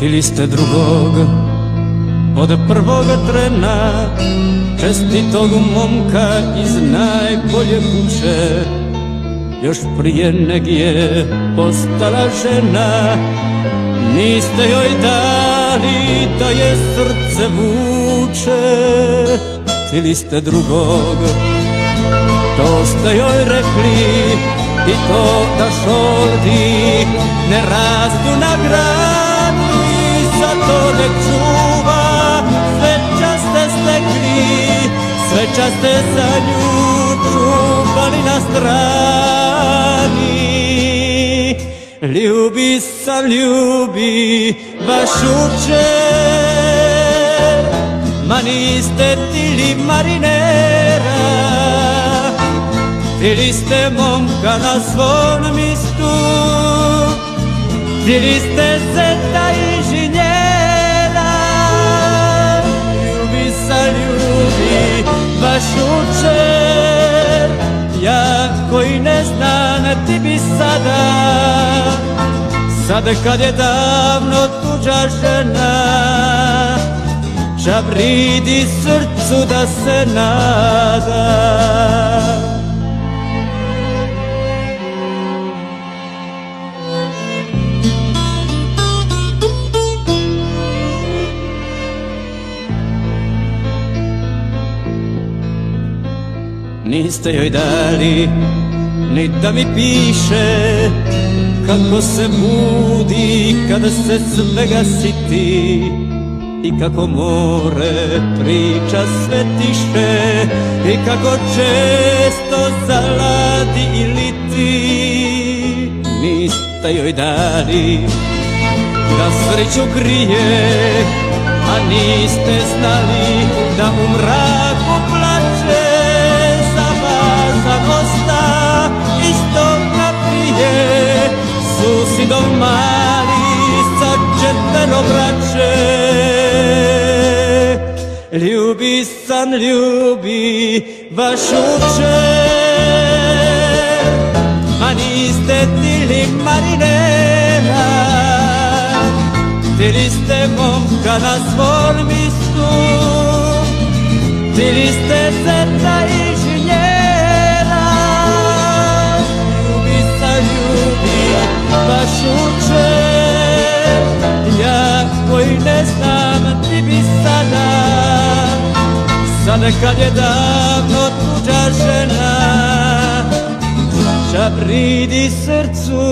Htili ste drugog od prvoga trena Čestitog momka iz najbolje kuće. Još prije neg je postala žena Niste joj dali da je srce vuče. Htili ste drugog To ste joj rekli i to da šordi ne rastu na gradu i zato nek čuva. Sve časte stekli sve časte za nju čuvali na strani. Ljubi sam ljubi baš uče ma niste ti li marinera Htjeli ste momka na svom mistu. Htjeli ste zeta inženjera Ljubi sa ljubi baš učer Ja koji ne znam ti bi sada. Sad kad je davno tuđa žena Čabridi srcu da se nada Niste joj dali ni da mi piše Kako se budi kada se svega siti I kako more priča sve tiše I kako često zaladi i liti. Niste joj dali da sreću krije A niste znali da u mraku Sam ljubi baš uče A niste tili marinera Tili ste momka na svom mistu. Tili ste zeta i Sad kad je davno tuđa žena Čabridi srcu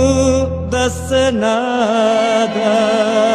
da se nada